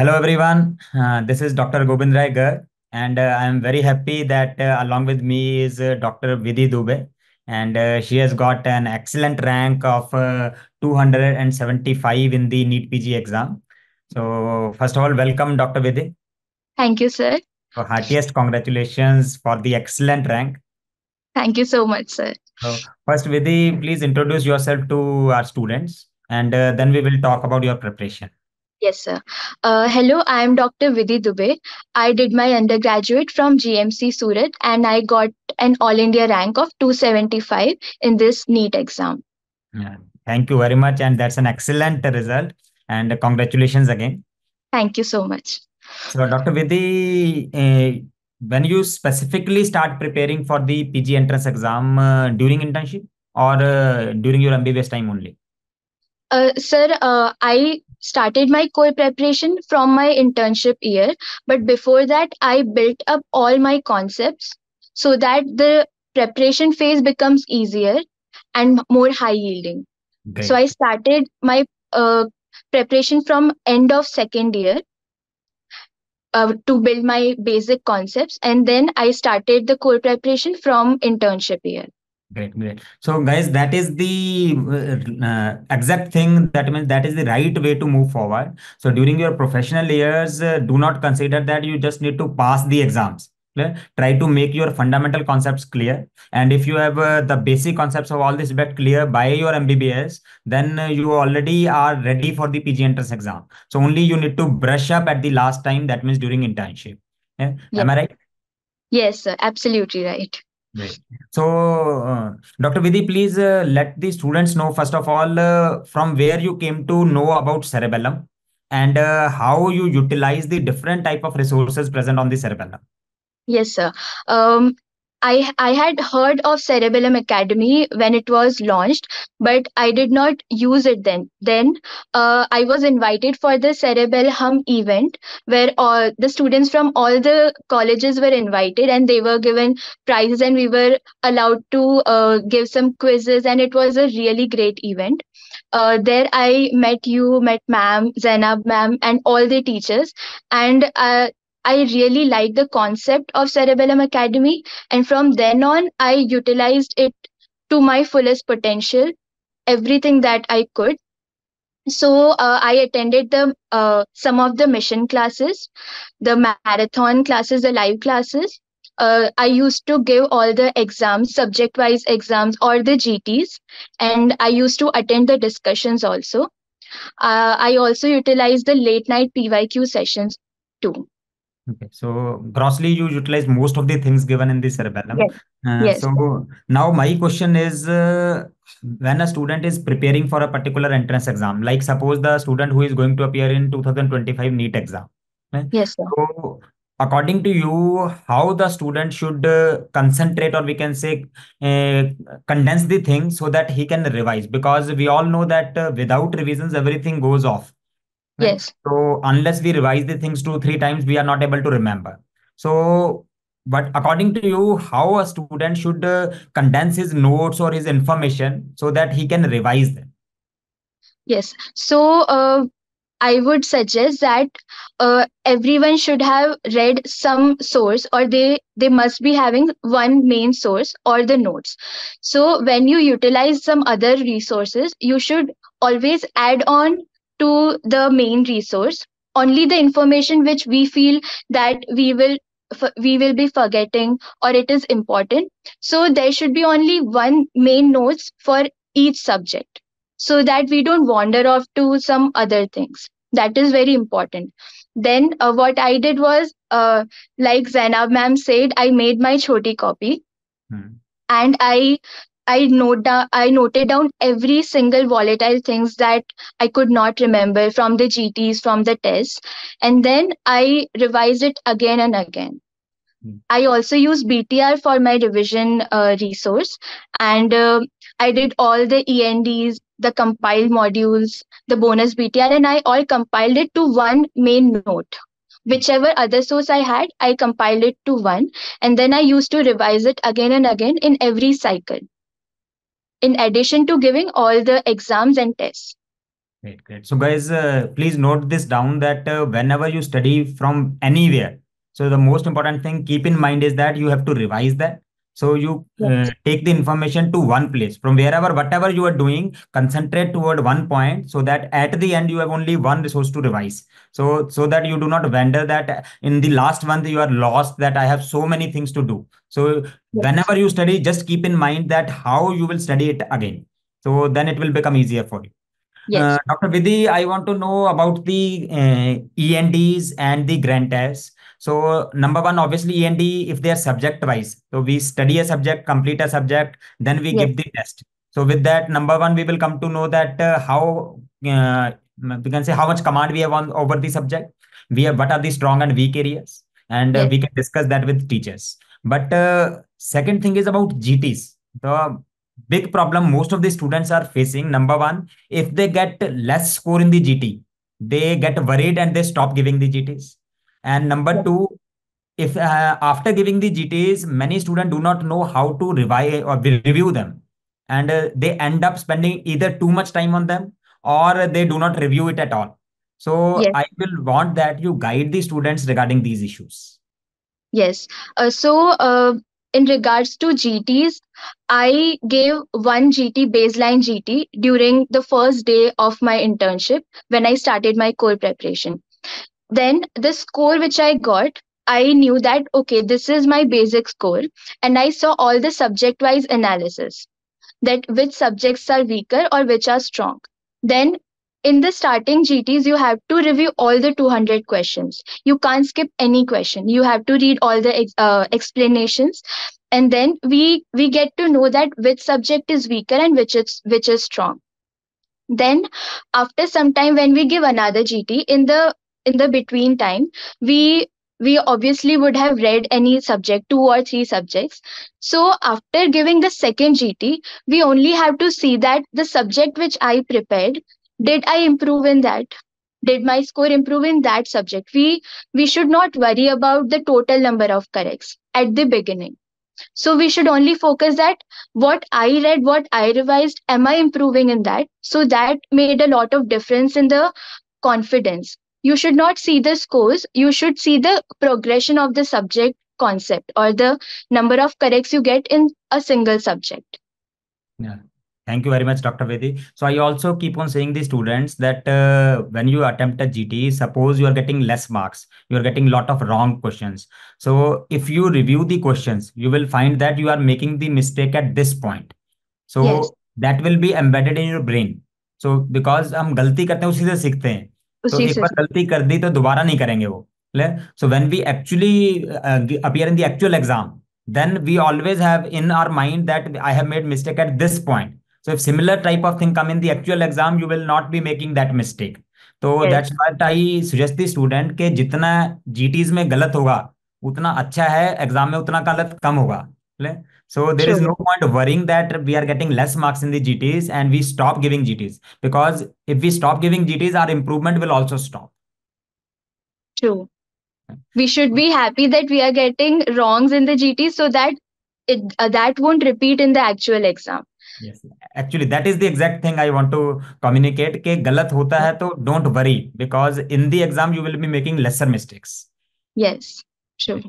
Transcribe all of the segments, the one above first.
Hello, everyone. Uh, this is Dr. Gobind Rai Garg, and uh, I'm very happy that uh, along with me is uh, Dr. Vidhi Dubey, and uh, she has got an excellent rank of uh, 275 in the NEET PG exam. So, first of all, welcome, Dr. Vidhi. Thank you, sir. So, heartiest congratulations for the excellent rank. Thank you so much, sir. So, first, Vidhi, please introduce yourself to our students, and then we will talk about your preparation. Yes, sir. Uh, hello, I am Dr. Vidhi Dubey. I did my undergraduate from GMC Surat and I got an All India rank of 275 in this NEET exam. Yeah. Thank you very much, and that's an excellent result. And congratulations again. Thank you so much. So, Dr. Vidhi, uh, when you specifically start preparing for the PG entrance exam uh, during internship or uh, during your MBBS time only? Uh, sir, uh, I started my core preparation from my internship year, but before that, I built up all my concepts so that the preparation phase becomes easier and more high yielding. Great. So I started my uh, preparation from end of second year uh, to build my basic concepts, and then I started the core preparation from internship year. Great, great. So, guys, that is the uh, uh, exact thing. That means that is the right way to move forward. So, during your professional years, uh, do not consider that you just need to pass the exams. Try to make your fundamental concepts clear. And if you have uh, the basic concepts of all this bit clear by your MBBS, then uh, you already are ready for the PG entrance exam. So, only you need to brush up at the last time. That means during internship. Yeah? Yeah. Am I right? Yes, sir, absolutely right. Great. So, uh, Dr. Vidhi, please uh, let the students know, first of all, uh, from where you came to know about cerebellum and uh, how you utilize the different type of resources present on the cerebellum. Yes, sir. Um, I I had heard of Cerebellum Academy when it was launched, but I did not use it then. Then uh, I was invited for the Cerebellum event where all the students from all the colleges were invited and they were given prizes and we were allowed to uh, give some quizzes and it was a really great event. Uh, there I met you, met ma'am, Zainab ma'am, and all the teachers, and uh, I really liked the concept of Cerebellum Academy, and from then on, I utilized it to my fullest potential, everything that I could. So uh, I attended the uh, some of the mission classes, the marathon classes, the live classes. Uh, I used to give all the exams, subject-wise exams or the GTs, and I used to attend the discussions also. Uh, I also utilized the late night PYQ sessions too. Okay, so grossly you utilize most of the things given in the cerebellum. Yes. Uh, Yes. so now my question is, uh, when a student is preparing for a particular entrance exam, like suppose the student who is going to appear in 2025 NEET exam, right? Yes, sir. So according to you, how the student should uh, concentrate or we can say uh, condense the thing so that he can revise because we all know that uh, without revisions everything goes off right? Yes. So unless we revise the things two, three times, we are not able to remember. So, but according to you, how a student should uh, condense his notes or his information so that he can revise them? Yes. So, uh, I would suggest that uh, everyone should have read some source, or they they must be having one main source or the notes. So, when you utilize some other resources, you should always add on to the main resource only the information which we feel that we will we will be forgetting or it is important. So, there should be only one main notes for each subject so that we don't wander off to some other things that is very important then uh, what i did was uh, like zainab ma'am said i made my choti copy Hmm. and i i note down i noted down every single volatile things that i could not remember from the gts from the tests. And then i revised it again and again. Hmm. I also use BTR for my revision uh, resource, and uh, I did all the ENDs, the compiled modules, the bonus BTR, and I all compiled it to one main note. Whichever other source I had, I compiled it to one, and then I used to revise it again and again in every cycle, in addition to giving all the exams and tests. Great, great. So, guys, uh, please note this down that uh, whenever you study from anywhere, so the most important thing keep in mind is that you have to revise that. So you uh, take the information to one place from wherever, whatever you are doing, concentrate toward one point so that at the end you have only one resource to revise. So so that you do not wonder that in the last month you are lost that I have so many things to do. So Yes. whenever you study, just keep in mind that how you will study it again. So then it will become easier for you. Uh, Yes. Dr. Vidhi, I want to know about the uh, ENDs and the grand tests. So, number one, obviously, END, if they are subject wise, so we study a subject, complete a subject, then we Yes. give the test. So, with that, number one, we will come to know that uh, how uh, we can say how much command we have on over the subject. We have what are the strong and weak areas, and uh, we can discuss that with teachers. But uh, second thing is about GTs. The big problem most of the students are facing. Number one if they get less score in the GT, they get worried and they stop giving the GTs. And number two, if uh, after giving the GTs, many students do not know how to revise or review them, and uh, they end up spending either too much time on them or they do not review it at all. So Yes. I will want that you guide the students regarding these issues. Yes. Uh, so, uh, in regards to GTs, I gave one GT baseline GT during the first day of my internship when I started my core preparation. Then, the score which I got, I knew that okay, this is my basic score, and I saw all the subject wise analysis that which subjects are weaker or which are strong. Then in the starting GTs, you have to review all the 200 questions. You can't skip any question. You have to read all the uh, explanations, and then we we get to know that which subject is weaker and which is which is strong. Then after some time, when we give another GT in the in the between time, we we obviously would have read any subject, two or three subjects. So after giving the second GT, we only have to see that the subject which I prepared, did I improve in that? Did my score improve in that subject? We we should not worry about the total number of corrects at the beginning. So we should only focus that what I read, what I revised, am I improving in that? So that made a lot of difference in the confidence you should not see the scores you should see the progression of the subject concept or the number of corrects you get in a single subject yeah Thank you very much, Dr. Vidhi. So I also keep on saying the students that uh, when you attempt a GT, suppose you are getting less marks, you are getting lot of wrong questions. So if you review the questions, you will find that you are making the mistake at this point. So yes. that will be embedded in your brain. So because हम गलती करते हैं उसी से सीखते हैं तो एक बार गलती कर दी तो दोबारा नहीं करेंगे वो so when we actually appear in the actual exam then we always have in our mind that I have made mistake at this point so if similar type of thing come in the actual exam you will not be making that mistake तो that's what I suggest the student के जितना जीटीज में गलत होगा उतना अच्छा है exam में उतना गलत कम होगा ले? So there sure. is no point worrying that we are getting less marks in the GTs and we stop giving GTs because if we stop giving GTs, our improvement will also stop. True. We should be happy that we are getting wrongs in the GTS so that it uh, that won't repeat in the actual exam. Yes. Actually, that is the exact thing I want to communicate. Ke galat hota hai, to don't worry because in the exam you will be making lesser mistakes. Yes. Sure.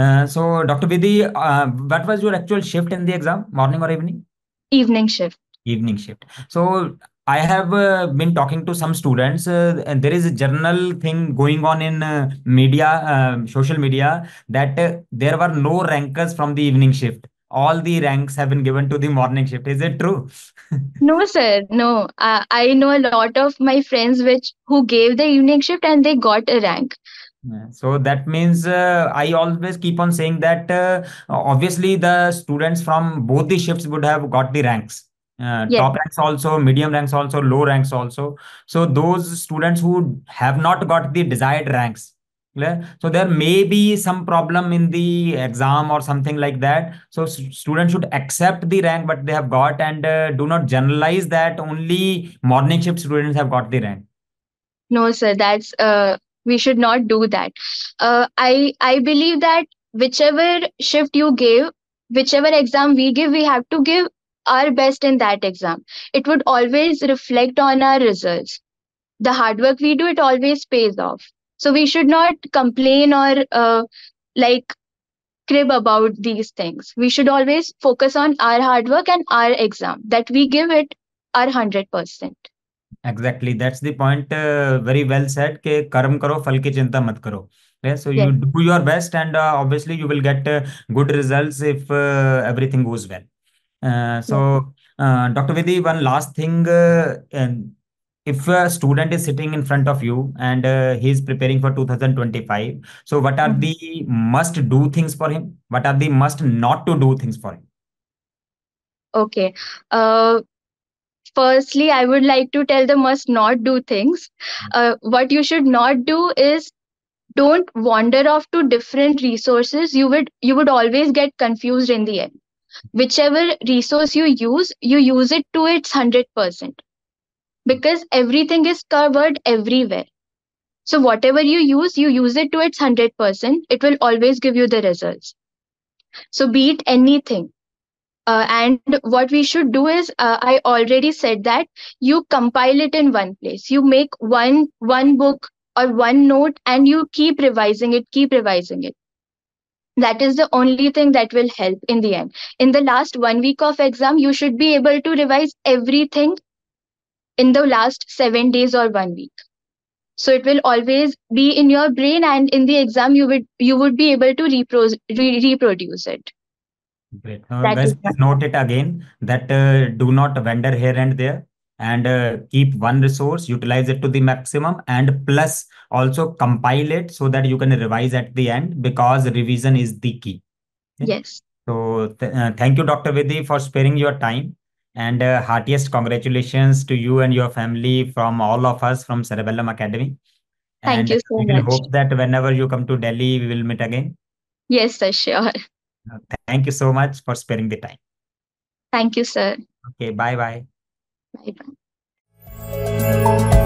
Uh, so, Dr. Vidhi, uh, what was your actual shift in the exam, morning or evening? Evening shift. Evening shift. So, I have uh, been talking to some students, uh, and there is a general thing going on in uh, media, uh, social media, that uh, there were no rankers from the evening shift. All the ranks have been given to the morning shift. Is it true? No, sir. No, uh, I know a lot of my friends which who gave the evening shift and they got a rank. Yeah, So that means uh, I always keep on saying that uh, obviously the students from both the shifts would have got the ranks. Uh, Yes, top ranks also, medium ranks also, low ranks also. So those students who have not got the desired ranks, so there may be some problem in the exam or something like that. So students should accept the rank what they have got and uh, do not generalize that only morning shift students have got the rank. no, sir. That's uh, we should not do that. Uh, I I believe that whichever shift you give, whichever exam we give, we have to give our best in that exam. It would always reflect on our results. The hard work we do, it always pays off. So we should not complain or uh, like crib about these things. We should always focus on our hard work and our exam, that we give it our 100% exactly. That's the point uh, very well said ke karm karo phal ki chinta mat yeah so yes. you do your best and uh, obviously you will get uh, good results if uh, everything goes well. Uh, so dr vidhi one last thing if a student is sitting in front of you and he is preparing for 2025 so what are mm-hmm. the must do things for him? What are the must not to do things for him? Okay. Uh firstly, I would like to tell the must not do things. Uh, what you should not do is don't wander off to different resources. You would you would always get confused in the end. Whichever resource you use, you use it to its hundred percent because everything is covered everywhere. So whatever you use, you use it to its hundred percent. It will always give you the results. So be it anything. Uh, and what we should do is uh, i already said that you compile it in one place. You make one one book or one note and you keep revising it keep revising it. That is the only thing that will help in the end. In the last one week of exam you should be able to revise everything in the last 7 days or one week. So it will always be in your brain and in the exam you would you would be able to repro- re- reproduce it Great. Uh, guys, is note it again that uh, do not vendor here and there and uh, keep one resource, utilize it to the maximum, and plus also compile it so that you can revise at the end because revision is the key. Okay? yes So, th uh, thank you, Dr. Vidhi, for sparing your time. And uh, heartiest congratulations to you and your family from all of us from Cerebellum Academy. thank And you so we much hope that whenever you come to Delhi, we will meet again. yes sir sure Thank you so much for sparing the time. Thank you, sir. Okay, bye bye. Bye bye.